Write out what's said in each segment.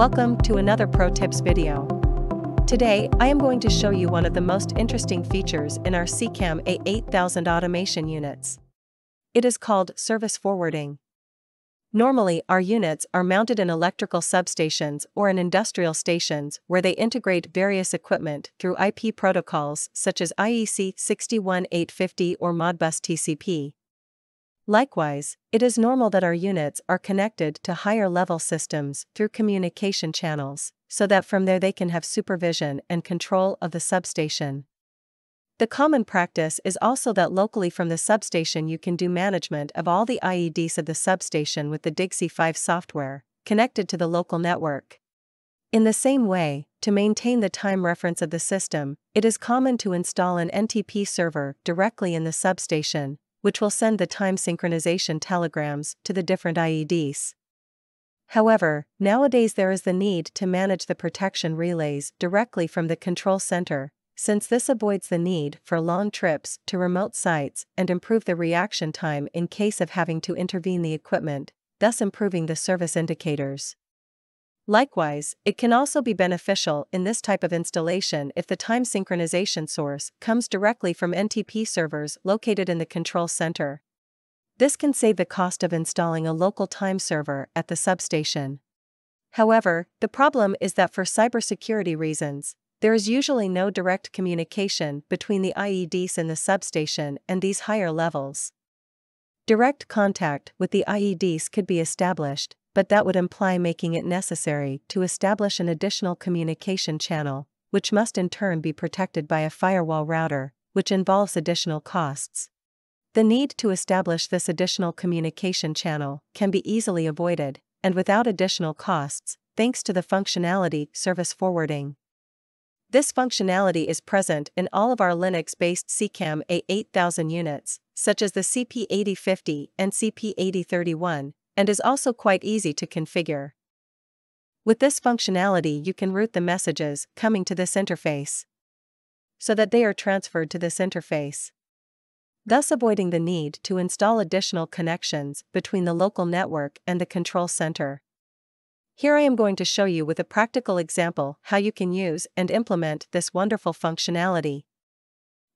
Welcome to another Pro Tips video. Today, I am going to show you one of the most interesting features in our SICAM A8000 automation units. It is called service forwarding. Normally, our units are mounted in electrical substations or in industrial stations where they integrate various equipment through IP protocols such as IEC 61850 or Modbus TCP. Likewise, it is normal that our units are connected to higher level systems through communication channels, so that from there they can have supervision and control of the substation. The common practice is also that locally from the substation you can do management of all the IEDs of the substation with the DIGSI 5 software, connected to the local network. In the same way, to maintain the time reference of the system, it is common to install an NTP server directly in the substation, which will send the time synchronization telegrams to the different IEDs. However, nowadays there is the need to manage the protection relays directly from the control center, since this avoids the need for long trips to remote sites and improve the reaction time in case of having to intervene the equipment, thus improving the service indicators. Likewise, it can also be beneficial in this type of installation if the time synchronization source comes directly from NTP servers located in the control center. This can save the cost of installing a local time server at the substation. However, the problem is that for cybersecurity reasons, there is usually no direct communication between the IEDs in the substation and these higher levels. Direct contact with the IEDs could be established, but that would imply making it necessary to establish an additional communication channel, which must in turn be protected by a firewall router, which involves additional costs. The need to establish this additional communication channel can be easily avoided, and without additional costs, thanks to the functionality service forwarding. This functionality is present in all of our Linux-based SICAM A8000 units, such as the CP8050 and CP8031, and is also quite easy to configure. With this functionality you can route the messages coming to this interface so that they are transferred to this interface, thus avoiding the need to install additional connections between the local network and the control center. Here I am going to show you with a practical example how you can use and implement this wonderful functionality.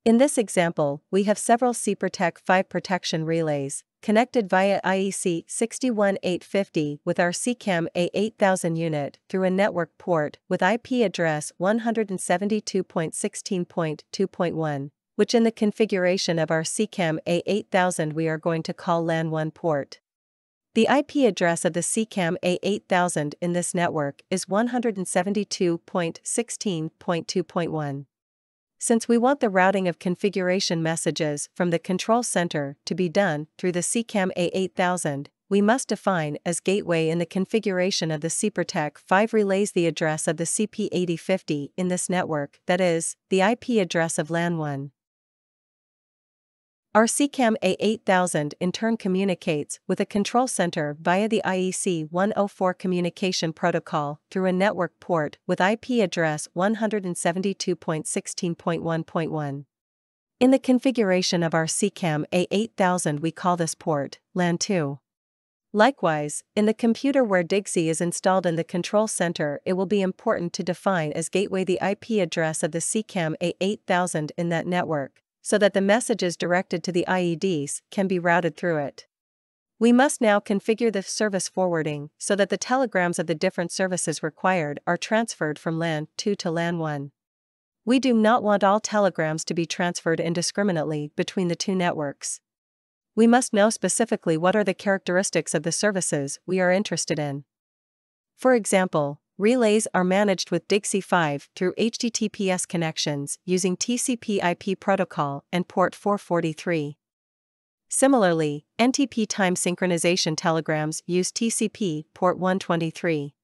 In this example, we have several SIPROTEC 5 protection relays, connected via IEC 61850 with our SICAM A8000 unit through a network port with IP address 172.16.2.1, which in the configuration of our SICAM A8000 we are going to call LAN 1 port. The IP address of the SICAM A8000 in this network is 172.16.2.1. Since we want the routing of configuration messages from the control center to be done through the SICAM A8000, we must define as gateway in the configuration of the SIPROTEC 5 relays the address of the CP8050 in this network, that is, the IP address of LAN1. Our SICAM A8000 in turn communicates with a control center via the IEC 104 communication protocol through a network port with IP address 172.16.1.1. In the configuration of our SICAM A8000 we call this port LAN 2. Likewise, in the computer where DIGSI is installed in the control center it will be important to define as gateway the IP address of the SICAM A8000 in that network so that the messages directed to the IEDs can be routed through it. We must now configure the service forwarding so that the telegrams of the different services required are transferred from LAN 2 to LAN 1. We do not want all telegrams to be transferred indiscriminately between the two networks. We must know specifically what are the characteristics of the services we are interested in. For example, Relays are managed with DIGSI 5 through HTTPS connections using TCP/IP protocol and port 443. Similarly, NTP time synchronization telegrams use TCP port 123.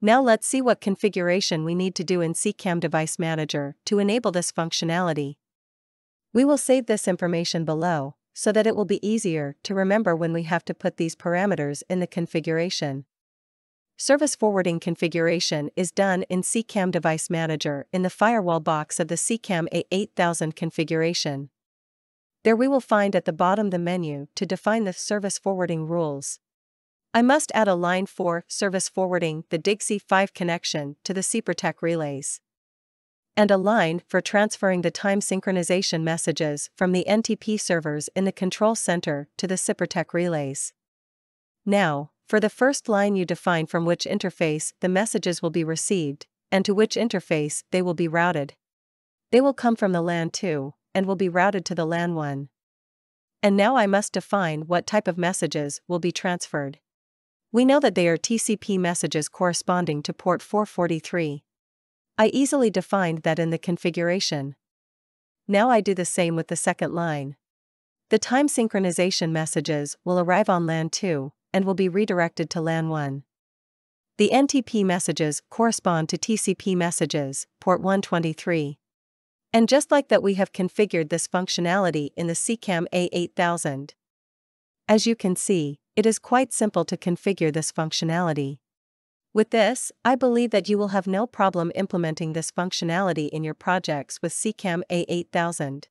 Now let's see what configuration we need to do in SICAM Device Manager to enable this functionality. We will save this information below so that it will be easier to remember when we have to put these parameters in the configuration. Service forwarding configuration is done in SICAM Device Manager in the firewall box of the SICAM A8000 configuration. There we will find at the bottom the menu to define the service forwarding rules. I must add a line for service forwarding the DIGSI 5 connection to the SIPROTEC relays. And a line for transferring the time synchronization messages from the NTP servers in the control center to the SIPROTEC relays. Now, for the first line you define from which interface the messages will be received, and to which interface they will be routed. They will come from the LAN 2, and will be routed to the LAN 1. And now I must define what type of messages will be transferred. We know that they are TCP messages corresponding to port 443. I easily defined that in the configuration. Now I do the same with the second line. The time synchronization messages will arrive on LAN 2 and will be redirected to LAN 1. The NTP messages correspond to TCP messages, port 123. And just like that we have configured this functionality in the SICAM A8000. As you can see, it is quite simple to configure this functionality. With this, I believe that you will have no problem implementing this functionality in your projects with SICAM A8000.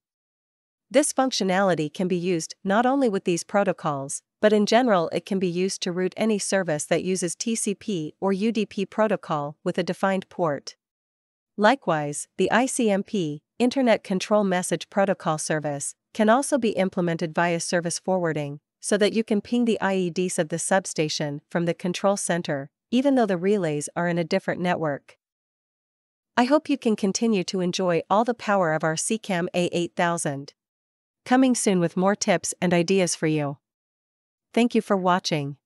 This functionality can be used not only with these protocols, but in general it can be used to route any service that uses TCP or UDP protocol with a defined port. Likewise, the ICMP, Internet Control Message Protocol service, can also be implemented via service forwarding, so that you can ping the IEDs of the substation from the control center, even though the relays are in a different network. I hope you can continue to enjoy all the power of our SICAM A8000. Coming soon with more tips and ideas for you. Thank you for watching.